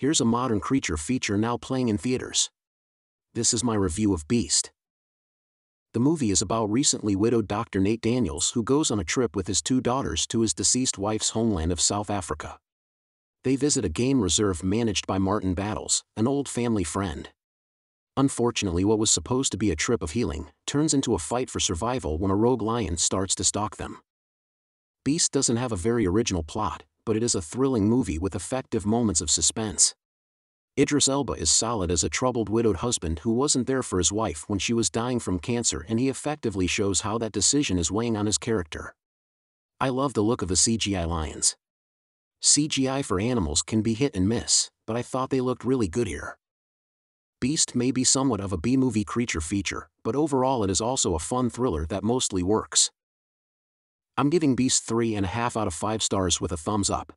here's a modern creature feature now playing in theaters. This is my review of Beast. The movie is about recently widowed Dr. Nate Daniels who goes on a trip with his two daughters to his deceased wife's homeland of South Africa. They visit a game reserve managed by Martin Battles, an old family friend. Unfortunately what was supposed to be a trip of healing, turns into a fight for survival when a rogue lion starts to stalk them. Beast doesn't have a very original plot, but it is a thrilling movie with effective moments of suspense. Idris Elba is solid as a troubled widowed husband who wasn't there for his wife when she was dying from cancer and he effectively shows how that decision is weighing on his character. I love the look of the CGI lions. CGI for animals can be hit and miss, but I thought they looked really good here. Beast may be somewhat of a B-movie creature feature, but overall it is also a fun thriller that mostly works. I'm giving Beast 3.5 out of 5 stars with a thumbs up.